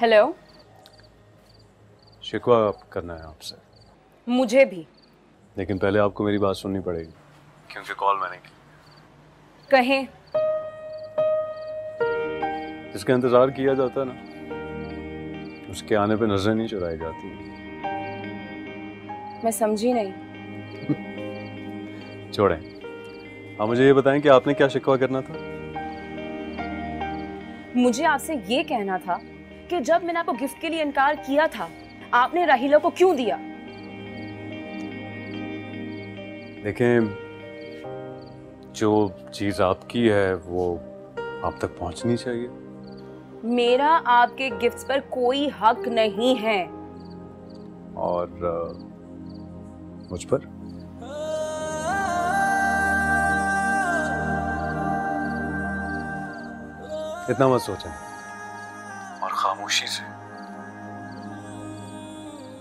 Hello शिकवा करना है आपसे। मुझे भी। लेकिन पहले आपको मेरी बात सुननी पड़ेगी। क्योंकि कॉल मैंने की कहें। जिसका इंतज़ार किया जाता है ना उसके आने पे नज़र नहीं चुराई जाती। मैं समझी नहीं। छोड़ें। आप मुझे ये बताएँ कि आपने क्या शिकवा करना था? मुझे आपसे ये कहना था कि जब मैंने आपको गिफ्ट के लिए इनकार किया था आपने राहिला को क्यों दिया? देखें जो चीज़ आपकी है वो आप तक पहुंचनी चाहिए। मेरा आपके गिफ्ट्स पर कोई हक नहीं है। और मुझ पर? इतना मत सोचें। खामोशी से।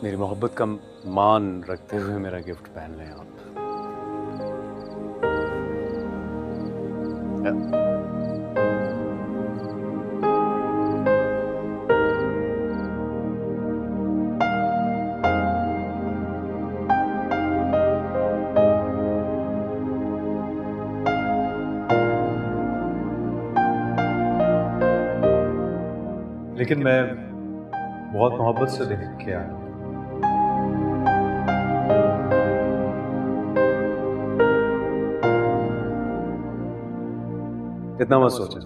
मेरी मोहब्बत का मान रखते हुए मेरा गिफ्ट पहन लें आप। लेकिन मैं बहुत मोहब्बत से लिख के आया। इतना मत सोचें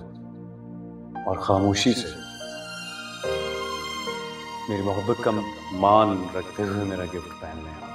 और खामोशी से। मेरी मोहब्बत का मान रखते हुए मेरा गिफ्ट पहन लें